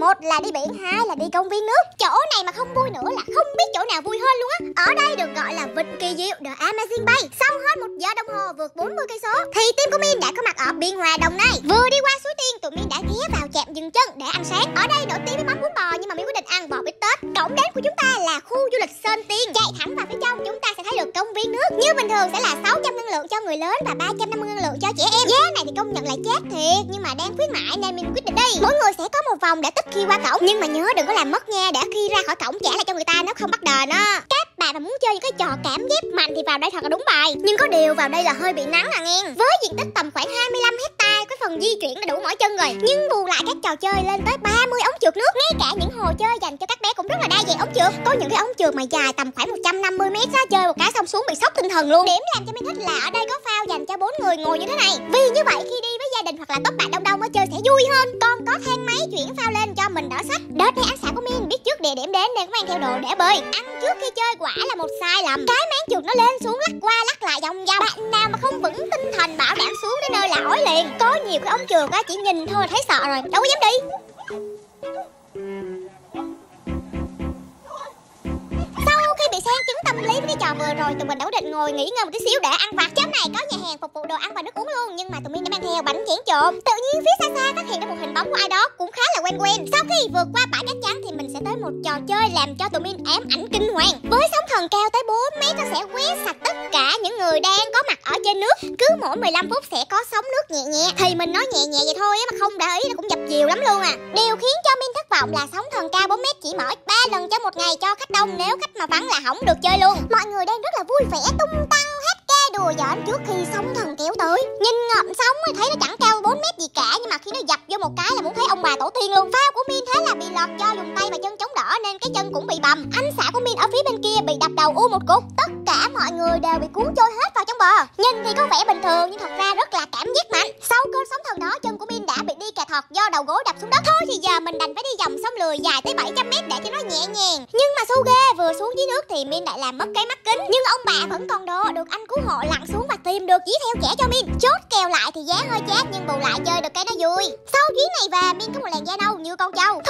một là đi biển, hai là đi công viên nước. Chỗ này mà không vui nữa là không biết chỗ nào vui hơn luôn á. Ở đây được gọi là vịnh kỳ diệu, the amazing bay. Sau hơn một giờ đồng hồ vượt 40 cây số. Thì team của min đã có mặt ở biên hòa đồng nai. Vừa đi qua suối tiên, tụi min đã ghé vào chạm dừng chân để ăn sáng. Ở đây nổi tiếng với món bún bò nhưng mà min quyết định ăn bò bít tết. Cổng đến của chúng ta là khu du lịch sơn tiên. Chạy thẳng vào phía trong, chúng ta viên nước. Như bình thường sẽ là 600 năng lượng cho người lớn và 350 năng lượng cho trẻ em. Giá này thì công nhận là chát thiệt, nhưng mà đang khuyến mãi nên mình quyết định đi. Mỗi người sẽ có một vòng để tích khi qua cổng. Nhưng mà nhớ đừng có làm mất nha, để khi ra khỏi cổng trả lại cho người ta nó không bắt đền á. Các bạn mà muốn chơi những cái trò cảm giác mạnh thì vào đây thật là đúng bài. Nhưng có điều vào đây là hơi bị nắng à nghe. Với diện tích tầm khoảng 25 hecta phần di chuyển là đủ mỏi chân rồi, nhưng bù lại các trò chơi lên tới 30 ống trượt nước. Ngay cả những hồ chơi dành cho các bé cũng rất là đa dạng ống trượt. Có những cái ống trượt mà dài tầm khoảng 150 mét á, chơi một cái xong xuống bị sốc tinh thần luôn. Điểm làm cho mình thích là ở đây có phao dành cho bốn người ngồi như thế này. Vì như vậy khi đi với gia đình hoặc là các bạn đông đông á, chơi sẽ vui hơn. Còn có thang máy chuyển phao lên cho mình đỡ sách đợt này anh xã của miên, biết điểm đến nên có mang theo đồ để bơi. Ăn trước khi chơi quả là một sai lầm. Cái máng trượt nó lên xuống lắc qua lắc lại vòng vòng. Bạn nào mà không vững tinh thần bảo đảm xuống đến nơi là ối liền. Có nhiều cái ống trượt á, chỉ nhìn thôi thấy sợ rồi. Đâu có dám đi. Sau khi bị tâm lý với cái trò vừa rồi, tụi mình đã quyết định ngồi nghỉ ngơi một tí xíu để ăn vặt. Chấm này có nhà hàng phục vụ đồ ăn và nước uống luôn, nhưng mà tụi mình đã mang theo bánh chén trộn. Tự nhiên phía xa xa phát hiện ra một hình bóng của ai đó cũng khá là quen quen. Sau khi vượt qua bãi cát trắng một trò chơi làm cho tụi mình ám ảnh kinh hoàng. Với sóng thần cao tới 4 mét nó sẽ quét sạch tất cả những người đang có mặt ở trên nước. Cứ mỗi 15 phút sẽ có sóng nước nhẹ nhẹ. Thì mình nói nhẹ nhẹ vậy thôi mà không để ý là cũng dập dìu lắm luôn à. Điều khiến cho min thất vọng là sóng thần cao 4 mét chỉ mở 3 lần cho một ngày cho khách đông nếu khách mà vắng là không được chơi luôn. Mọi người đang rất là vui vẻ, tung tăng, hết ca đùa giỡn trước khi sóng thần kéo tới. Nhìn ngợm sóng thấy nó chẳng vô một cái là muốn thấy ông bà tổ tiên luôn. Phao của min thế là bị lọt do dùng tay và chân chống đỡ nên cái chân cũng bị bầm. Anh xã của min ở phía bên kia bị đập đầu u một cục. Tất cả mọi người đều bị cuốn trôi hết bờ. Nhìn thì có vẻ bình thường, nhưng thật ra rất là cảm giác mạnh. Sau cơn sóng thần đó, chân của min đã bị đi cà thọt do đầu gối đập xuống đất. Thôi thì giờ mình đành phải đi dòng sông lười dài tới 700 mét để cho nó nhẹ nhàng. Nhưng mà suge ghê vừa xuống dưới nước thì min lại làm mất cái mắt kính. Nhưng ông bà vẫn còn đồ được anh cứu hộ lặn xuống và tìm được dí theo trẻ cho min. Chốt kèo lại thì giá hơi chát, nhưng bù lại chơi được cái nó vui. Sau chuyến này về, min có một làn da nâu như con trâu.